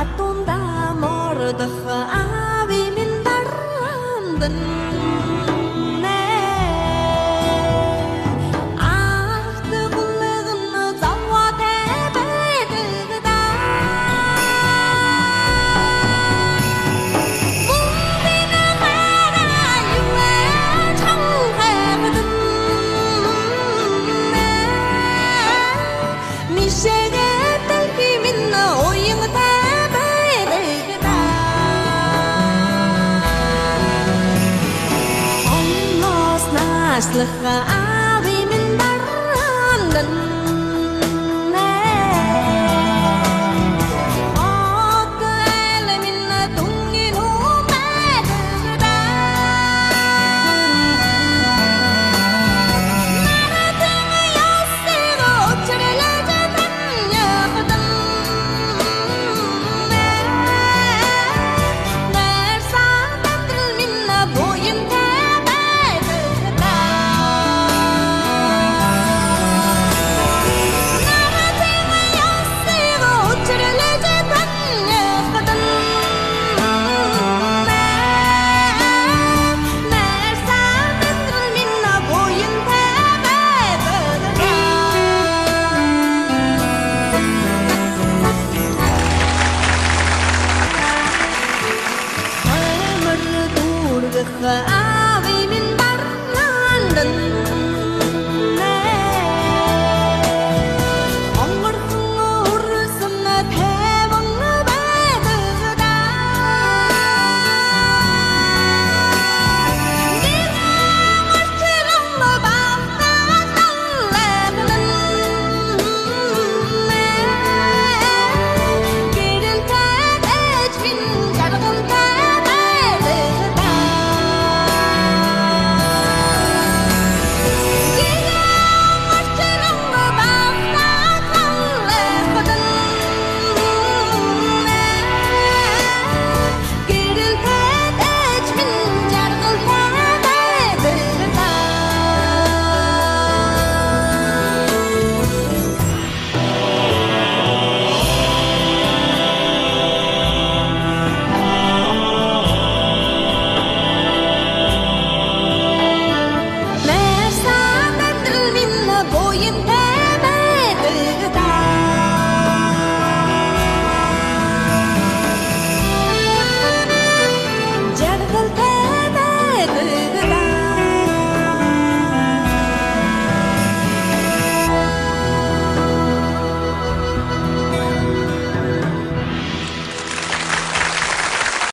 أصلها הצלחה 和爱。